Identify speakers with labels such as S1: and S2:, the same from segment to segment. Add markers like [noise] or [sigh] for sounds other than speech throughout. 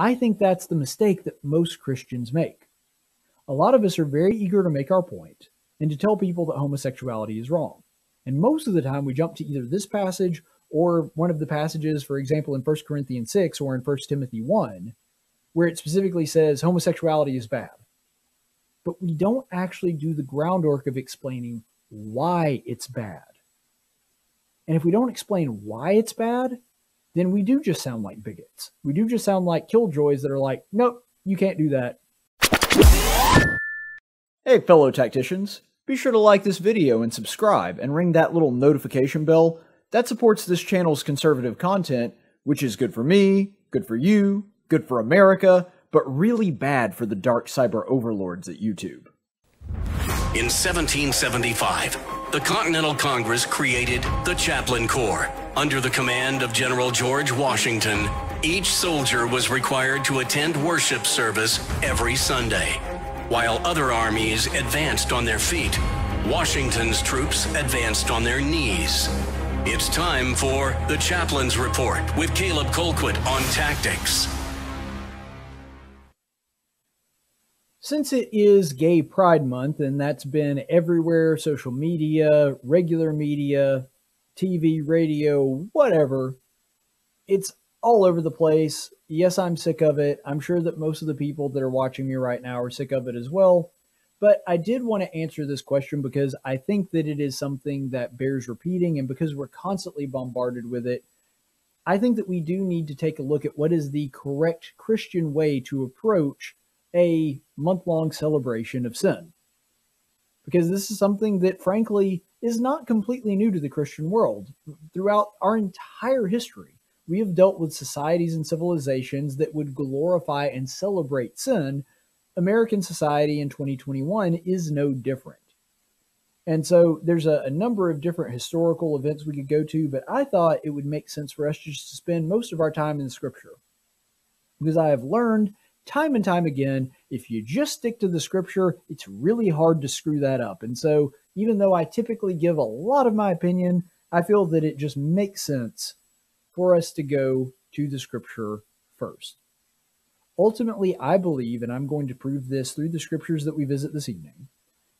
S1: I think that's the mistake that most Christians make. A lot of us are very eager to make our point and to tell people that homosexuality is wrong. And most of the time we jump to either this passage or one of the passages, for example, in 1 Corinthians 6 or in 1 Timothy 1, where it specifically says homosexuality is bad. But we don't actually do the groundwork of explaining why it's bad. And if we don't explain why it's bad, then we do just sound like bigots. We do just sound like killjoys that are like, nope, you can't do that. Hey, fellow tacticians, be sure to like this video and subscribe and ring that little notification bell. That supports this channel's conservative content, which is good for me, good for you, good for America, but really bad for the dark cyber overlords at YouTube.
S2: In 1775, the Continental Congress created the Chaplain Corps. Under the command of General George Washington, each soldier was required to attend worship service every Sunday. While other armies advanced on their feet, Washington's troops advanced on their knees. It's time for the Chaplain's Report with Caleb Colquitt on tactics.
S1: Since it is Gay Pride Month, and that's been everywhere social media, regular media, TV, radio, whatever it's all over the place. Yes, I'm sick of it. I'm sure that most of the people that are watching me right now are sick of it as well. But I did want to answer this question because I think that it is something that bears repeating, and because we're constantly bombarded with it, I think that we do need to take a look at what is the correct Christian way to approach a month long celebration of sin. Because this is something that, frankly, is not completely new to the Christian world. Throughout our entire history, we have dealt with societies and civilizations that would glorify and celebrate sin. American society in 2021 is no different. And so there's a, a, number of different historical events we could go to, but I thought it would make sense for us just to spend most of our time in the scripture. Because I have learned time and time again, if you just stick to the scripture, it's really hard to screw that up. And so, even though I typically give a lot of my opinion, I feel that it just makes sense for us to go to the scripture first. Ultimately, I believe, and I'm going to prove this through the scriptures that we visit this evening,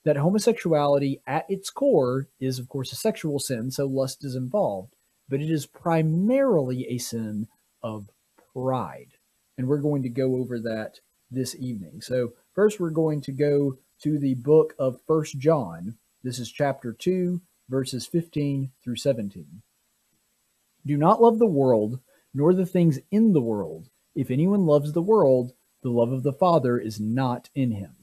S1: that homosexuality at its core is, of course, a sexual sin, so lust is involved, but it is primarily a sin of pride and we're going to go over that this evening. So first we're going to go to the book of First John. This is chapter 2, verses 15 through 17. Do not love the world, nor the things in the world. If anyone loves the world, the love of the Father is not in him.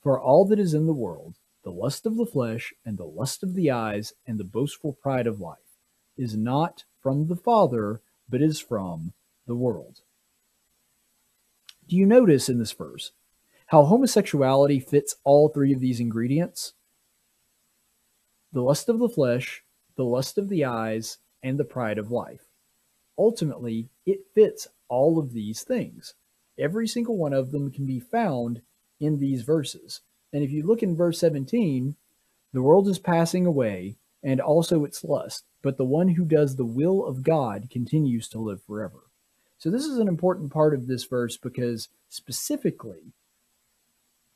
S1: For all that is in the world, the lust of the flesh, and the lust of the eyes, and the boastful pride of life, is not from the Father, but is from the world. Do you notice in this verse how homosexuality fits all three of these ingredients? The lust of the flesh, the lust of the eyes, and the pride of life. Ultimately, it fits all of these things. Every single one of them can be found in these verses. And if you look in verse 17, the world is passing away and also its lust, but the one who does the will of God continues to live forever. So this is an important part of this verse because specifically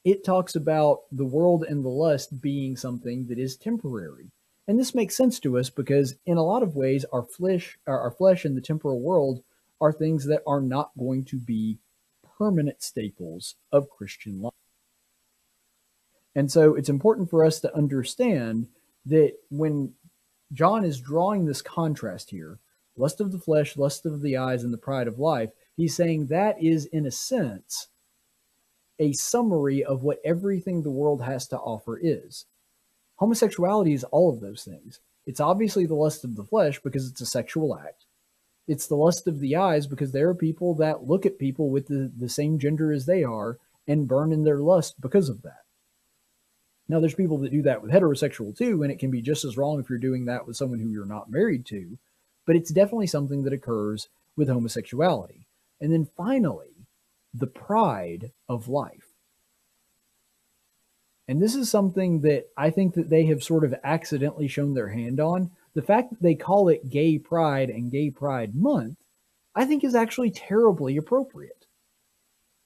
S1: it talks about the world and the lust being something that is temporary. And this makes sense to us because in a lot of ways our flesh our flesh and the temporal world are things that are not going to be permanent staples of Christian life. And so it's important for us to understand that when John is drawing this contrast here lust of the flesh, lust of the eyes, and the pride of life, he's saying that is, in a sense, a summary of what everything the world has to offer is. Homosexuality is all of those things. It's obviously the lust of the flesh because it's a sexual act. It's the lust of the eyes because there are people that look at people with the, the same gender as they are and burn in their lust because of that. Now, there's people that do that with heterosexual too, and it can be just as wrong if you're doing that with someone who you're not married to but it's definitely something that occurs with homosexuality. And then finally, the pride of life. And this is something that I think that they have sort of accidentally shown their hand on. The fact that they call it Gay Pride and Gay Pride Month, I think is actually terribly appropriate.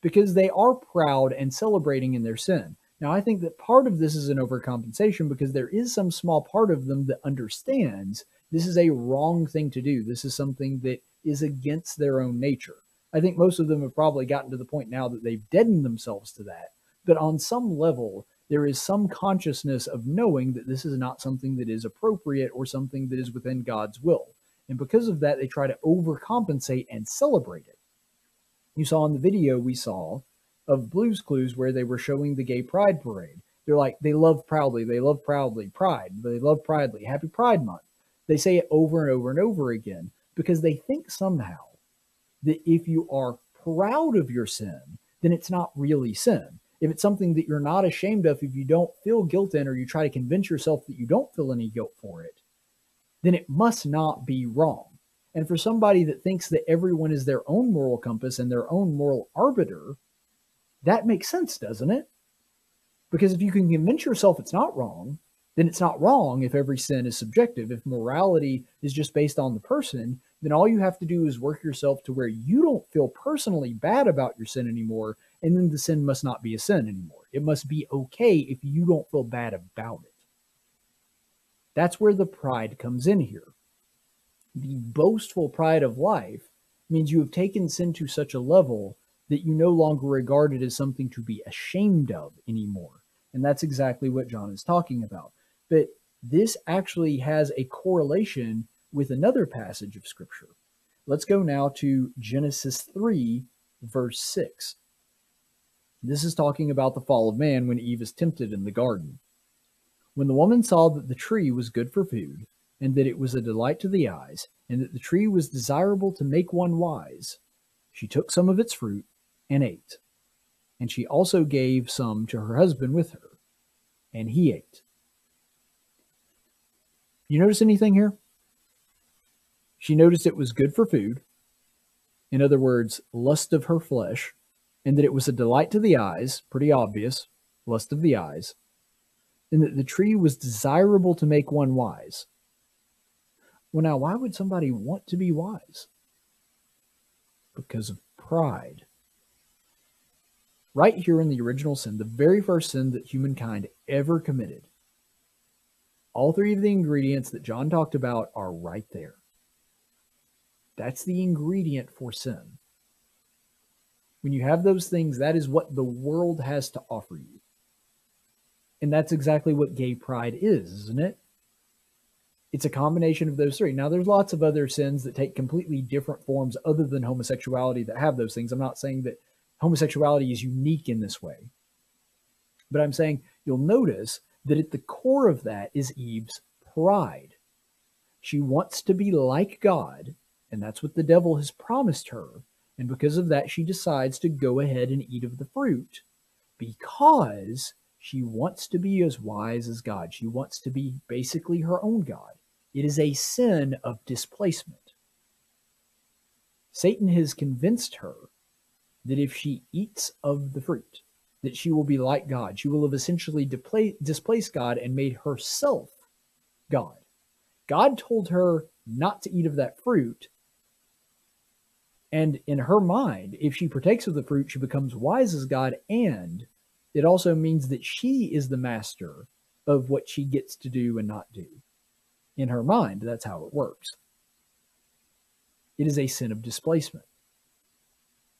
S1: because they are proud and celebrating in their sin. Now, I think that part of this is an overcompensation because there is some small part of them that understands this is a wrong thing to do. This is something that is against their own nature. I think most of them have probably gotten to the point now that they've deadened themselves to that. But on some level, there is some consciousness of knowing that this is not something that is appropriate or something that is within God's will. And because of that, they try to overcompensate and celebrate it. You saw in the video we saw of Blues Clues where they were showing the gay pride parade. They're like, they love proudly, they love proudly, pride, they love proudly, happy Pride Month. They say it over and over and over again because they think somehow that if you are proud of your sin, then it's not really sin. If it's something that you're not ashamed of, if you don't feel guilt in, or you try to convince yourself that you don't feel any guilt for it, then it must not be wrong. And for somebody that thinks that everyone is their own moral compass and their own moral arbiter, that makes sense, doesn't it? Because if you can convince yourself it's not wrong, then it's not wrong if every sin is subjective. If morality is just based on the person, then all you have to do is work yourself to where you don't feel personally bad about your sin anymore, and then the sin must not be a sin anymore. It must be okay if you don't feel bad about it. That's where the pride comes in here. The boastful pride of life means you have taken sin to such a level that you no longer regard it as something to be ashamed of anymore. And that's exactly what John is talking about. But this actually has a correlation with another passage of Scripture. Let's go now to Genesis 3, verse 6. This is talking about the fall of man when Eve is tempted in the garden. When the woman saw that the tree was good for food, and that it was a delight to the eyes, and that the tree was desirable to make one wise, she took some of its fruit and ate. And she also gave some to her husband with her, and he ate. You notice anything here? She noticed it was good for food. In other words, lust of her flesh, and that it was a delight to the eyes, pretty obvious, lust of the eyes, and that the tree was desirable to make one wise. Well, now, why would somebody want to be wise? Because of pride. Right here in the original sin, the very first sin that humankind ever committed, all three of the ingredients that John talked about are right there. That's the ingredient for sin. When you have those things, that is what the world has to offer you. And that's exactly what gay pride is, isn't it? It's a combination of those three. Now, there's lots of other sins that take completely different forms other than homosexuality that have those things. I'm not saying that homosexuality is unique in this way. But I'm saying you'll notice that at the core of that is Eve's pride. She wants to be like God, and that's what the devil has promised her. And because of that, she decides to go ahead and eat of the fruit because she wants to be as wise as God. She wants to be basically her own God. It is a sin of displacement. Satan has convinced her that if she eats of the fruit, that she will be like God. She will have essentially displaced God and made herself God. God told her not to eat of that fruit. And in her mind, if she partakes of the fruit, she becomes wise as God. And it also means that she is the master of what she gets to do and not do. In her mind, that's how it works. It is a sin of displacement.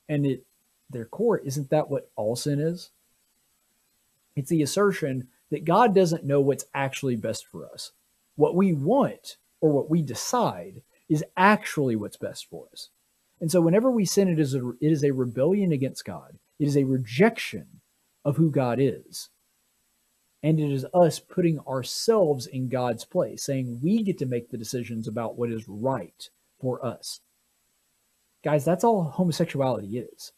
S1: And it their core, isn't that what all sin is? It's the assertion that God doesn't know what's actually best for us. What we want or what we decide is actually what's best for us. And so whenever we sin, it is a, it is a rebellion against God. It is a rejection of who God is. And it is us putting ourselves in God's place, saying we get to make the decisions about what is right for us. Guys, that's all homosexuality is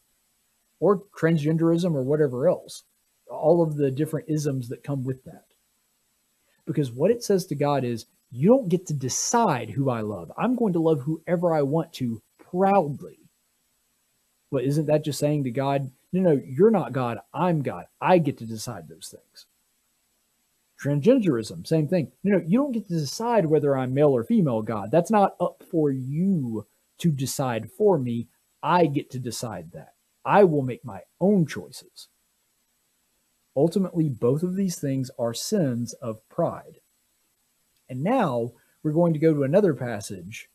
S1: or transgenderism or whatever else. All of the different isms that come with that. Because what it says to God is, you don't get to decide who I love. I'm going to love whoever I want to proudly. But isn't that just saying to God, no, no, you're not God, I'm God. I get to decide those things. Transgenderism, same thing. No, no, you don't get to decide whether I'm male or female, God. That's not up for you to decide for me. I get to decide that. I will make my own choices. Ultimately, both of these things are sins of pride. And now we're going to go to another passage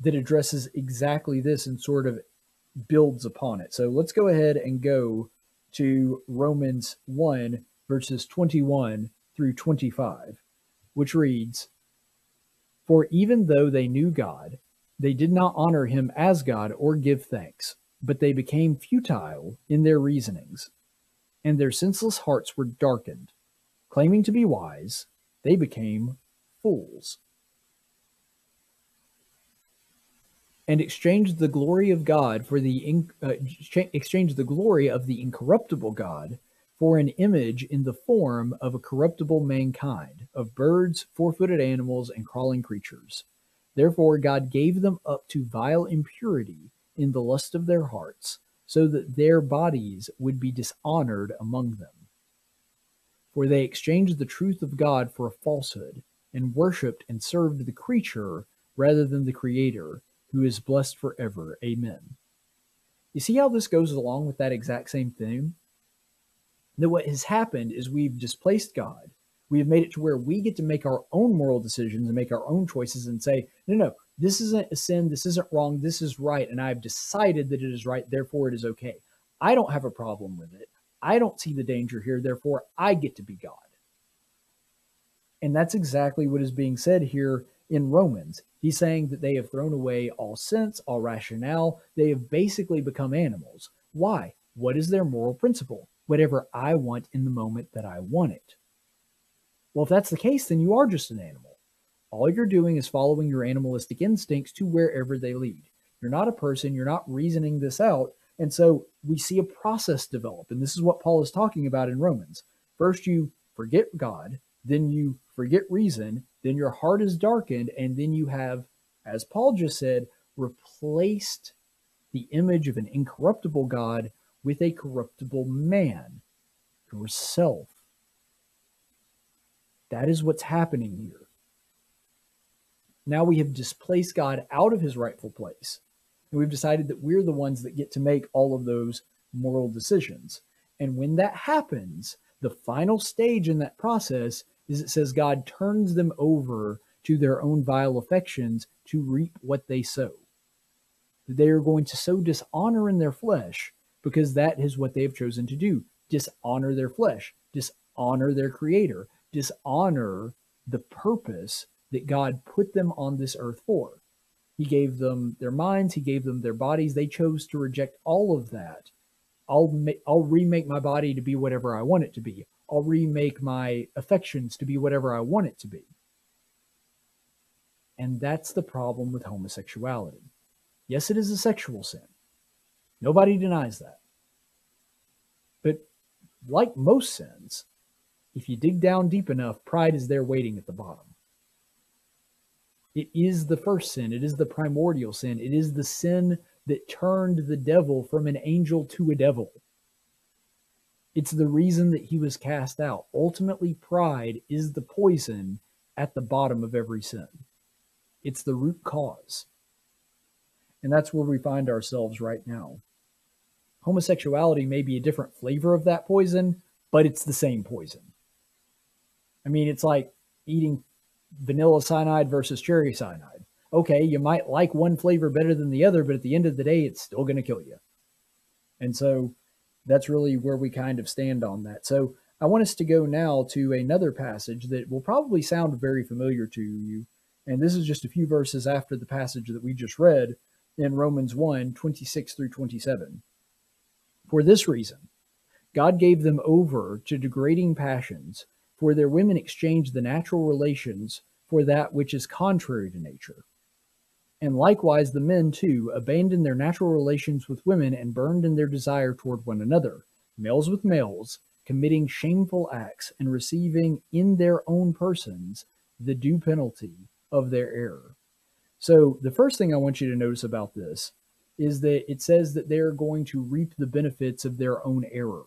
S1: that addresses exactly this and sort of builds upon it. So let's go ahead and go to Romans 1, verses 21 through 25, which reads For even though they knew God, they did not honor him as God or give thanks, but they became futile in their reasonings, and their senseless hearts were darkened. Claiming to be wise, they became fools. And exchanged the glory of God for the in, uh, exchanged the glory of the incorruptible God for an image in the form of a corruptible mankind, of birds, four-footed animals, and crawling creatures. Therefore God gave them up to vile impurity in the lust of their hearts, so that their bodies would be dishonored among them. For they exchanged the truth of God for a falsehood, and worshipped and served the creature rather than the Creator who is blessed forever. Amen. You see how this goes along with that exact same thing? That what has happened is we've displaced God. We have made it to where we get to make our own moral decisions and make our own choices and say, no, no, this isn't a sin. This isn't wrong. This is right. And I've decided that it is right. Therefore, it is okay. I don't have a problem with it. I don't see the danger here. Therefore, I get to be God. And that's exactly what is being said here in Romans. He's saying that they have thrown away all sense, all rationale. They have basically become animals. Why? What is their moral principle? Whatever I want in the moment that I want it. Well, if that's the case, then you are just an animal. All you're doing is following your animalistic instincts to wherever they lead. You're not a person, you're not reasoning this out. And so we see a process develop. And this is what Paul is talking about in Romans. First, you forget God, then you forget reason, then your heart is darkened, and then you have, as Paul just said, replaced the image of an incorruptible God with a corruptible man, yourself. That is what's happening here. Now we have displaced God out of his rightful place, and we've decided that we're the ones that get to make all of those moral decisions. And when that happens, the final stage in that process is it says God turns them over to their own vile affections to reap what they sow. They are going to sow dishonor in their flesh because that is what they have chosen to do dishonor their flesh, dishonor their creator, dishonor the purpose that God put them on this earth for. He gave them their minds, He gave them their bodies. They chose to reject all of that. I'll, ma- I'll remake my body to be whatever I want it to be. I'll remake my affections to be whatever I want it to be. And that's the problem with homosexuality. Yes, it is a sexual sin. Nobody denies that. But like most sins, if you dig down deep enough, pride is there waiting at the bottom. It is the first sin, it is the primordial sin, it is the sin that turned the devil from an angel to a devil. It's the reason that he was cast out. Ultimately, pride is the poison at the bottom of every sin. It's the root cause. And that's where we find ourselves right now. Homosexuality may be a different flavor of that poison, but it's the same poison. I mean, it's like eating vanilla cyanide versus cherry cyanide. Okay, you might like one flavor better than the other, but at the end of the day, it's still going to kill you. And so that's really where we kind of stand on that. So I want us to go now to another passage that will probably sound very familiar to you. And this is just a few verses after the passage that we just read in Romans 1 26 through 27. For this reason, God gave them over to degrading passions, for their women exchanged the natural relations for that which is contrary to nature. And likewise, the men too abandoned their natural relations with women and burned in their desire toward one another, males with males, committing shameful acts and receiving in their own persons the due penalty of their error. So, the first thing I want you to notice about this is that it says that they are going to reap the benefits of their own error.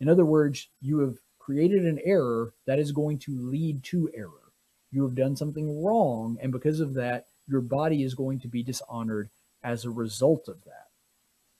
S1: In other words, you have created an error that is going to lead to error. You have done something wrong, and because of that, your body is going to be dishonored as a result of that.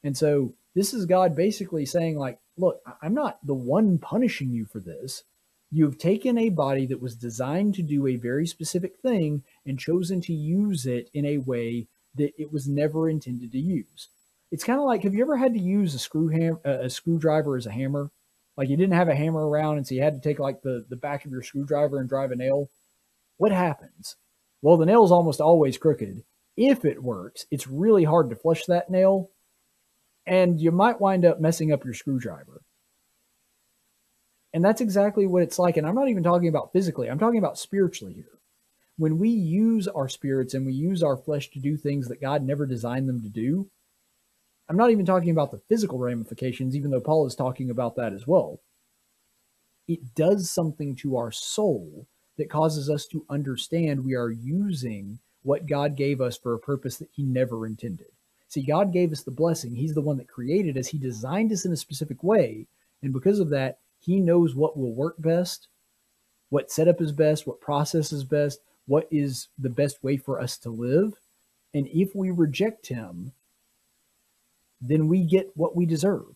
S1: And so this is God basically saying, like, look, I'm not the one punishing you for this. You've taken a body that was designed to do a very specific thing and chosen to use it in a way that it was never intended to use. It's kind of like have you ever had to use a screw ham a screwdriver as a hammer? Like you didn't have a hammer around and so you had to take like the, the back of your screwdriver and drive a nail. What happens? Well, the nail's almost always crooked. If it works, it's really hard to flush that nail and you might wind up messing up your screwdriver. And that's exactly what it's like. And I'm not even talking about physically, I'm talking about spiritually here. When we use our spirits and we use our flesh to do things that God never designed them to do, I'm not even talking about the physical ramifications, even though Paul is talking about that as well. It does something to our soul that causes us to understand we are using what God gave us for a purpose that He never intended. See, God gave us the blessing. He's the one that created us. He designed us in a specific way. And because of that, he knows what will work best, what setup is best, what process is best, what is the best way for us to live. And if we reject him, then we get what we deserve.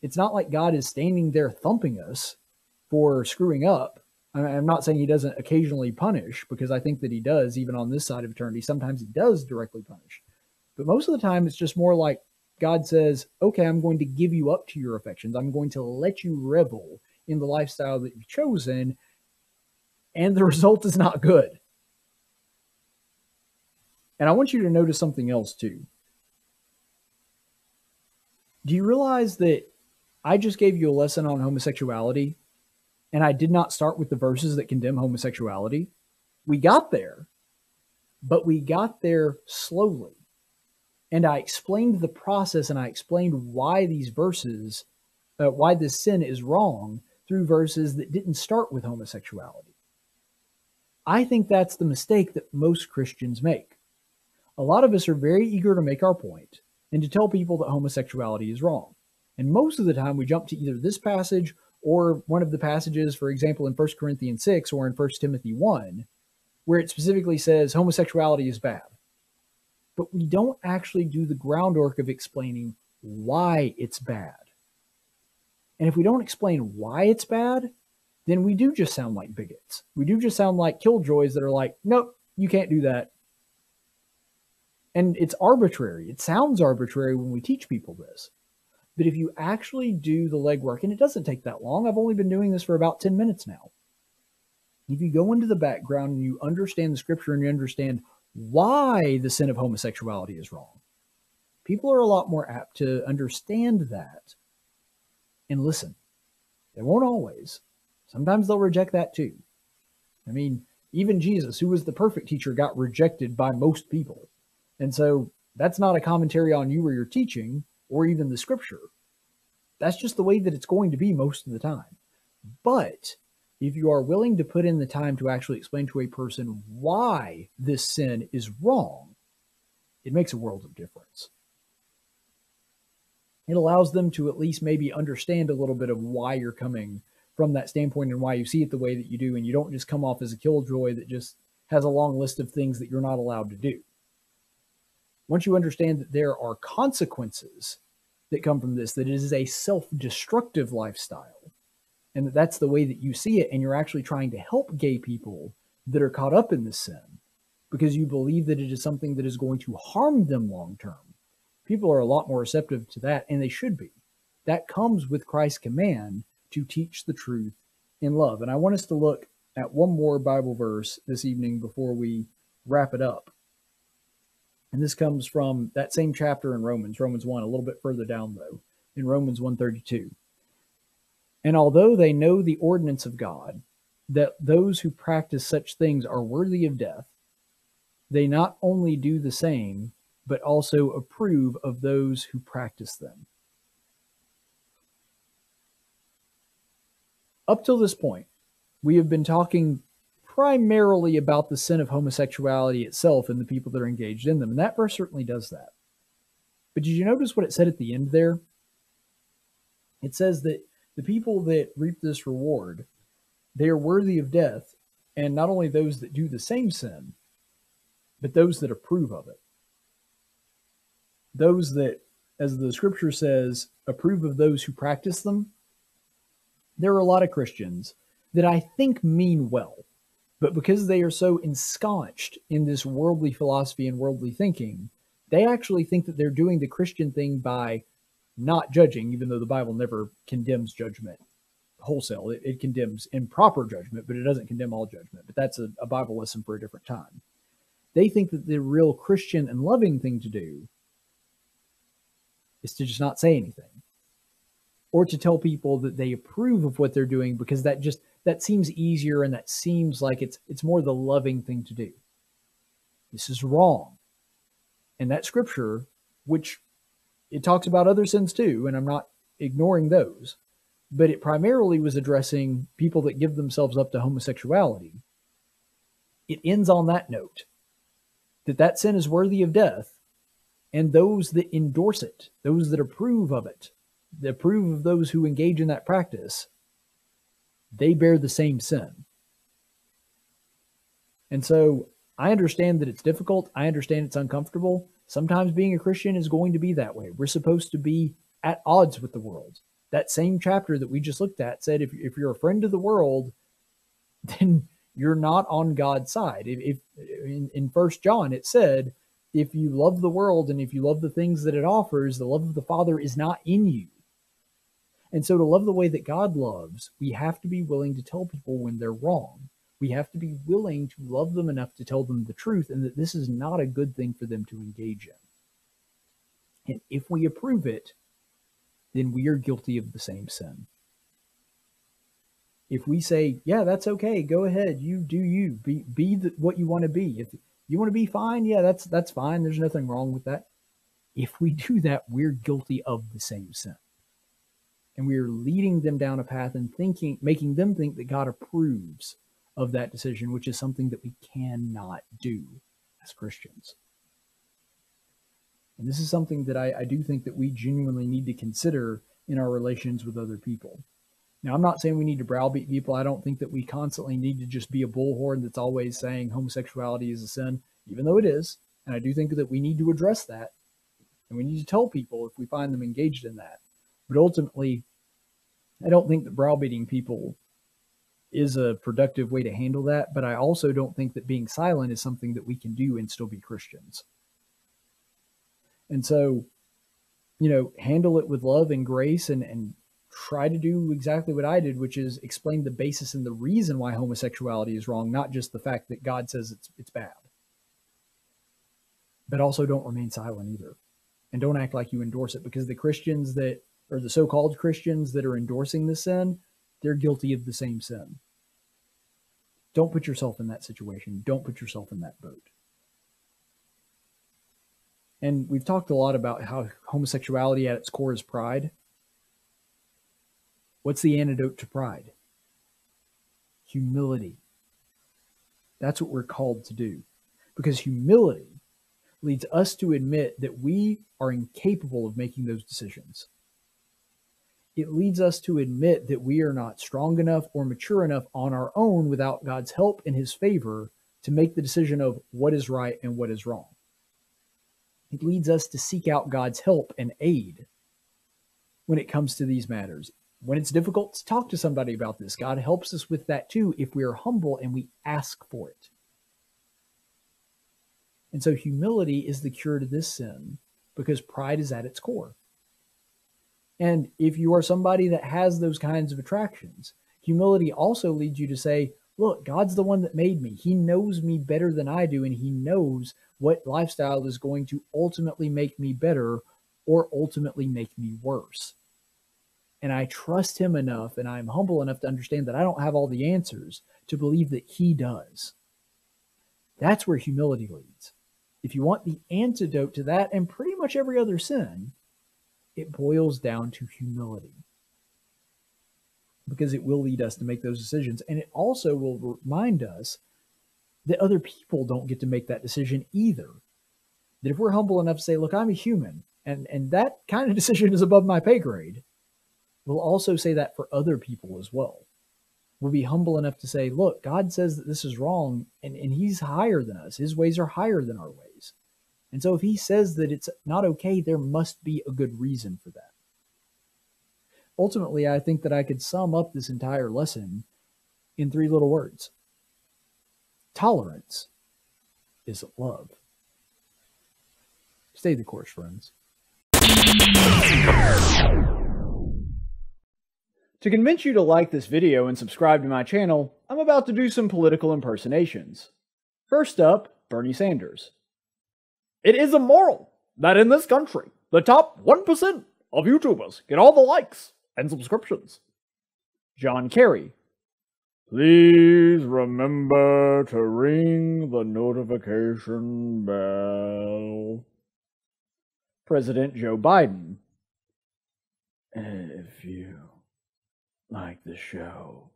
S1: It's not like God is standing there thumping us for screwing up. I'm not saying he doesn't occasionally punish because I think that he does, even on this side of eternity. Sometimes he does directly punish. But most of the time, it's just more like God says, okay, I'm going to give you up to your affections. I'm going to let you revel in the lifestyle that you've chosen. And the [laughs] result is not good. And I want you to notice something else too. Do you realize that I just gave you a lesson on homosexuality and I did not start with the verses that condemn homosexuality? We got there, but we got there slowly. And I explained the process and I explained why these verses, uh, why this sin is wrong through verses that didn't start with homosexuality. I think that's the mistake that most Christians make. A lot of us are very eager to make our point and to tell people that homosexuality is wrong. And most of the time we jump to either this passage or one of the passages, for example, in 1 Corinthians 6 or in 1 Timothy 1, where it specifically says homosexuality is bad but we don't actually do the groundwork of explaining why it's bad. And if we don't explain why it's bad, then we do just sound like bigots. We do just sound like killjoys that are like, nope, you can't do that. And it's arbitrary. It sounds arbitrary when we teach people this. But if you actually do the legwork, and it doesn't take that long, I've only been doing this for about 10 minutes now. If you go into the background and you understand the scripture and you understand why the sin of homosexuality is wrong. People are a lot more apt to understand that and listen. They won't always. Sometimes they'll reject that too. I mean, even Jesus, who was the perfect teacher, got rejected by most people. And so that's not a commentary on you or your teaching or even the scripture. That's just the way that it's going to be most of the time. But if you are willing to put in the time to actually explain to a person why this sin is wrong, it makes a world of difference. It allows them to at least maybe understand a little bit of why you're coming from that standpoint and why you see it the way that you do. And you don't just come off as a killjoy that just has a long list of things that you're not allowed to do. Once you understand that there are consequences that come from this, that it is a self destructive lifestyle, and that that's the way that you see it and you're actually trying to help gay people that are caught up in this sin because you believe that it is something that is going to harm them long term people are a lot more receptive to that and they should be. That comes with christ's command to teach the truth in love. And i want us to look at one more bible verse this evening before we wrap it up and this comes from that same chapter in romans romans 1 a little bit further down though in romans 132 and although they know the ordinance of God, that those who practice such things are worthy of death, they not only do the same, but also approve of those who practice them. Up till this point, we have been talking primarily about the sin of homosexuality itself and the people that are engaged in them, and that verse certainly does that. But did you notice what it said at the end there? It says that the people that reap this reward, they are worthy of death, and not only those that do the same sin, but those that approve of it. Those that as the scripture says, approve of those who practice them, there are a lot of Christians that I think mean well, but because they are so ensconced in this worldly philosophy and worldly thinking, they actually think that they're doing the Christian thing by not judging, even though the Bible never condemns judgment wholesale. It, it condemns improper judgment, but it doesn't condemn all judgment. But that's a, a Bible lesson for a different time. They think that the real Christian and loving thing to do is to just not say anything or to tell people that they approve of what they're doing because that just that seems easier and that seems like it's it's more the loving thing to do. This is wrong. And that scripture which it talks about other sins too and i'm not ignoring those but it primarily was addressing people that give themselves up to homosexuality. It ends on that note that that sin is worthy of death and those that endorse it those that approve of it approve of those who engage in that practice they bear the same sin. And so i understand that it's difficult. I understand it's uncomfortable. Sometimes being a christian is going to be that way. We're supposed to be at odds with the world. That same chapter that we just looked at said if, if you're a friend of the world [laughs] then you're not on god's side. If, if in, in first john it said if you love the world and if you love the things that it offers the love of the father is not in you and so to love the way that god loves we have to be willing to tell people when they're wrong we have to be willing to love them enough to tell them the truth and that this is not a good thing for them to engage in and if we approve it then we are guilty of the same sin. If we say, yeah, that's okay, go ahead, you do you, be be the, what you want to be. If you want to be fine, yeah, that's that's fine. There's nothing wrong with that. If we do that, we're guilty of the same sin. And we are leading them down a path and thinking, making them think that God approves of that decision, which is something that we cannot do as Christians. And this is something that I, I do think that we genuinely need to consider in our relations with other people. Now, I'm not saying we need to browbeat people. I don't think that we constantly need to just be a bullhorn that's always saying homosexuality is a sin, even though it is. And I do think that we need to address that. And we need to tell people if we find them engaged in that. But ultimately, I don't think that browbeating people is a productive way to handle that. But I also don't think that being silent is something that we can do and still be Christians. And so, you know, handle it with love and grace and, and try to do exactly what I did, which is explain the basis and the reason why homosexuality is wrong, not just the fact that God says it's it's bad. But also don't remain silent either. And don't act like you endorse it because the Christians that or the so-called Christians that are endorsing the sin, they're guilty of the same sin. Don't put yourself in that situation. Don't put yourself in that boat. And we've talked a lot about how homosexuality at its core is pride. What's the antidote to pride? Humility. That's what we're called to do. Because humility leads us to admit that we are incapable of making those decisions. It leads us to admit that we are not strong enough or mature enough on our own without God's help and his favor to make the decision of what is right and what is wrong. It leads us to seek out God's help and aid when it comes to these matters. When it's difficult to talk to somebody about this, God helps us with that too if we are humble and we ask for it. And so humility is the cure to this sin because pride is at its core. And if you are somebody that has those kinds of attractions, humility also leads you to say, look, God's the one that made me. He knows me better than I do, and He knows what lifestyle is going to ultimately make me better or ultimately make me worse. And I trust him enough and I'm humble enough to understand that I don't have all the answers to believe that he does. That's where humility leads. If you want the antidote to that and pretty much every other sin, it boils down to humility. Because it will lead us to make those decisions. And it also will remind us that other people don't get to make that decision either. That if we're humble enough to say, look, I'm a human, and, and that kind of [laughs] decision is above my pay grade, we'll also say that for other people as well. We'll be humble enough to say, look, God says that this is wrong, and, and He's higher than us. His ways are higher than our ways. And so if he says that it's not okay, there must be a good reason for that. Ultimately, I think that I could sum up this entire lesson in three little words tolerance is love. Stay the course, friends. To convince you to like this video and subscribe to my channel, I'm about to do some political impersonations. First up, Bernie Sanders. It is immoral that in this country, the top 1% of YouTubers get all the likes and subscriptions. John Kerry. Please remember to ring the notification bell. President Joe Biden. If you like the show,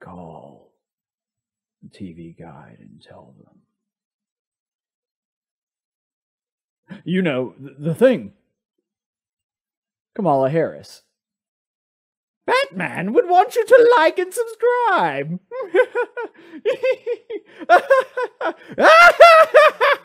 S1: call the TV guide and tell them. you know, the thing. Kamala Harris. Batman would want you to like and subscribe. [laughs] [laughs]